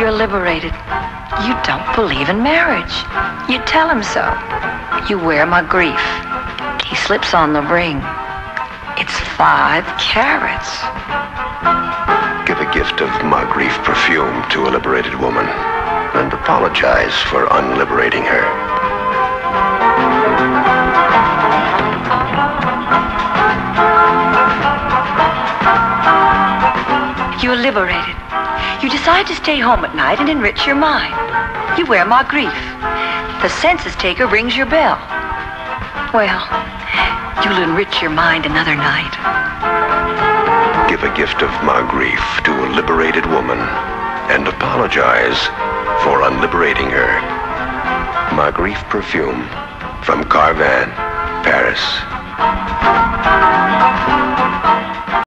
You're liberated. You don't believe in marriage. You tell him so. You wear Ma Griffe. He slips on the ring. It's five carats. Give a gift of Ma Griffe perfume to a liberated woman and apologize for unliberating her. You're liberated. You decide to stay home at night and enrich your mind. You wear Ma Griffe. The census taker rings your bell. Well, you'll enrich your mind another night. Give a gift of Ma Griffe to a liberated woman and apologize for unliberating her. Ma Griffe perfume from Carven, Paris.